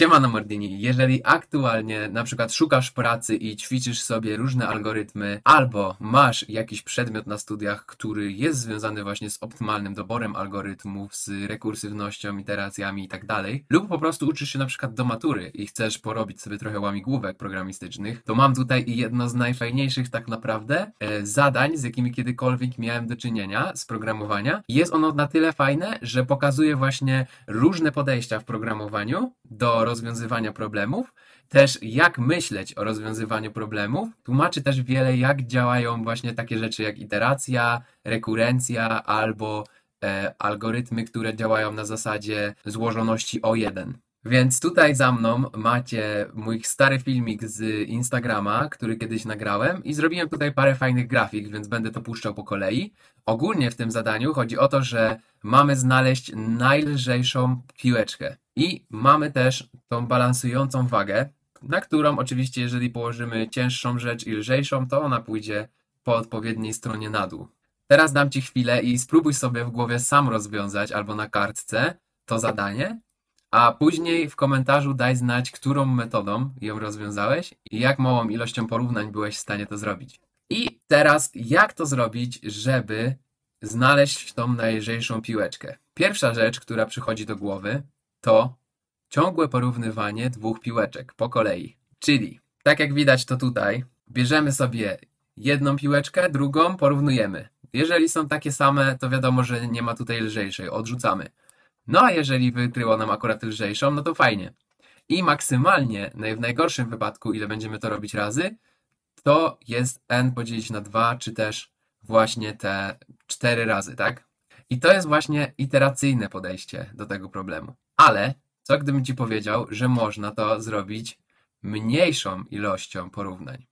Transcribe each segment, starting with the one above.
Siemano Mordini, jeżeli aktualnie na przykład szukasz pracy i ćwiczysz sobie różne algorytmy, albo masz jakiś przedmiot na studiach, który jest związany właśnie z optymalnym doborem algorytmów, z rekursywnością, iteracjami i tak lub po prostu uczysz się na przykład do matury i chcesz porobić sobie trochę łamigłówek programistycznych, to mam tutaj jedno z najfajniejszych tak naprawdę e, zadań, z jakimi kiedykolwiek miałem do czynienia z programowania. Jest ono na tyle fajne, że pokazuje właśnie różne podejścia w programowaniu do rozwiązywania problemów, też jak myśleć o rozwiązywaniu problemów. Tłumaczy też wiele, jak działają właśnie takie rzeczy jak iteracja, rekurencja albo e, algorytmy, które działają na zasadzie złożoności O1. Więc tutaj za mną macie mój stary filmik z Instagrama, który kiedyś nagrałem i zrobiłem tutaj parę fajnych grafik, więc będę to puszczał po kolei. Ogólnie w tym zadaniu chodzi o to, że mamy znaleźć najlżejszą piłeczkę i mamy też tą balansującą wagę, na którą oczywiście jeżeli położymy cięższą rzecz i lżejszą, to ona pójdzie po odpowiedniej stronie na dół. Teraz dam Ci chwilę i spróbuj sobie w głowie sam rozwiązać albo na kartce to zadanie, a później w komentarzu daj znać, którą metodą ją rozwiązałeś i jak małą ilością porównań byłeś w stanie to zrobić. I teraz, jak to zrobić, żeby znaleźć tą najlżejszą piłeczkę? Pierwsza rzecz, która przychodzi do głowy, to ciągłe porównywanie dwóch piłeczek po kolei. Czyli, tak jak widać to tutaj, bierzemy sobie jedną piłeczkę, drugą porównujemy. Jeżeli są takie same, to wiadomo, że nie ma tutaj lżejszej, odrzucamy. No a jeżeli wykryło nam akurat lżejszą, no to fajnie. I maksymalnie, w najgorszym wypadku, ile będziemy to robić razy, to jest n podzielić na 2, czy też właśnie te 4 razy, tak? I to jest właśnie iteracyjne podejście do tego problemu. Ale co gdybym ci powiedział, że można to zrobić mniejszą ilością porównań?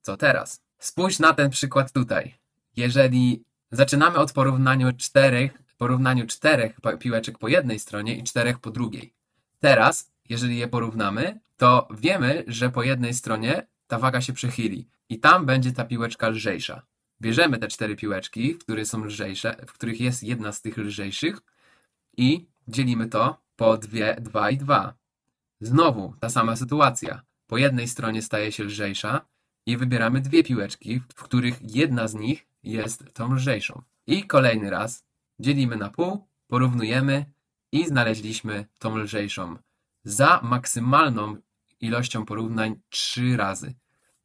Co teraz? Spójrz na ten przykład tutaj. Jeżeli zaczynamy od porównania czterech, porównaniu czterech piłeczek po jednej stronie i czterech po drugiej. Teraz, jeżeli je porównamy, to wiemy, że po jednej stronie ta waga się przechyli i tam będzie ta piłeczka lżejsza. Bierzemy te cztery piłeczki, które są lżejsze, w których jest jedna z tych lżejszych i dzielimy to po dwie, dwa i dwa. Znowu ta sama sytuacja. Po jednej stronie staje się lżejsza i wybieramy dwie piłeczki, w których jedna z nich jest tą lżejszą. I kolejny raz dzielimy na pół, porównujemy i znaleźliśmy tą lżejszą. Za maksymalną ilością porównań trzy razy.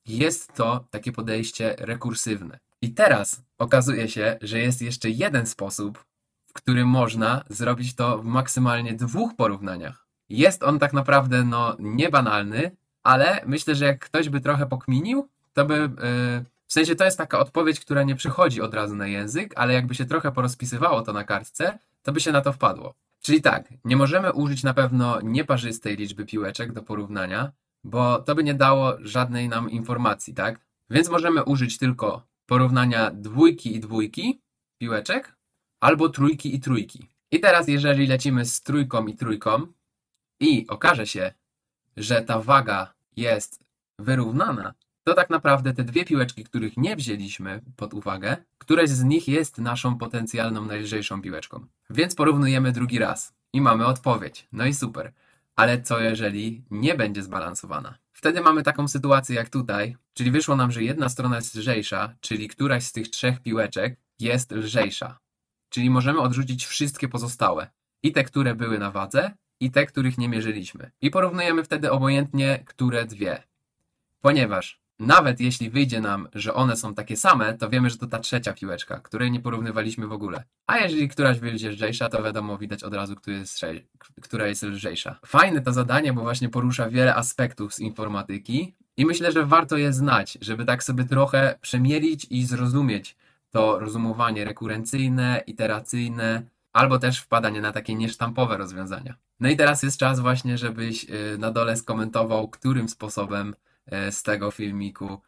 Jest to takie podejście rekursywne. I teraz okazuje się, że jest jeszcze jeden sposób, w którym można zrobić to w maksymalnie dwóch porównaniach. Jest on tak naprawdę no, niebanalny, ale myślę, że jak ktoś by trochę pokminił, to by. Yy, w sensie to jest taka odpowiedź, która nie przychodzi od razu na język, ale jakby się trochę porozpisywało to na kartce, to by się na to wpadło. Czyli tak, nie możemy użyć na pewno nieparzystej liczby piłeczek do porównania, bo to by nie dało żadnej nam informacji, tak? Więc możemy użyć tylko porównania dwójki i dwójki piłeczek albo trójki i trójki. I teraz, jeżeli lecimy z trójką i trójką i okaże się, że ta waga jest wyrównana, to tak naprawdę te dwie piłeczki, których nie wzięliśmy pod uwagę, któreś z nich jest naszą potencjalną najlżejszą piłeczką. Więc porównujemy drugi raz i mamy odpowiedź. No i super. Ale co jeżeli nie będzie zbalansowana? Wtedy mamy taką sytuację jak tutaj, czyli wyszło nam, że jedna strona jest lżejsza, czyli któraś z tych trzech piłeczek jest lżejsza. Czyli możemy odrzucić wszystkie pozostałe. I te, które były na wadze, i te, których nie mierzyliśmy. I porównujemy wtedy obojętnie, które dwie. Ponieważ nawet jeśli wyjdzie nam, że one są takie same, to wiemy, że to ta trzecia piłeczka, której nie porównywaliśmy w ogóle. A jeżeli któraś wyjdzie lżejsza, to wiadomo, widać od razu, która jest lżejsza. Fajne to zadanie, bo właśnie porusza wiele aspektów z informatyki i myślę, że warto je znać, żeby tak sobie trochę przemielić i zrozumieć to rozumowanie rekurencyjne, iteracyjne, albo też wpadanie na takie niesztampowe rozwiązania. No i teraz jest czas właśnie, żebyś y, na dole skomentował, którym sposobem y, z tego filmiku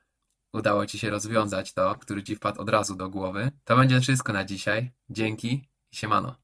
udało Ci się rozwiązać to, który Ci wpadł od razu do głowy. To będzie wszystko na dzisiaj. Dzięki i siemano.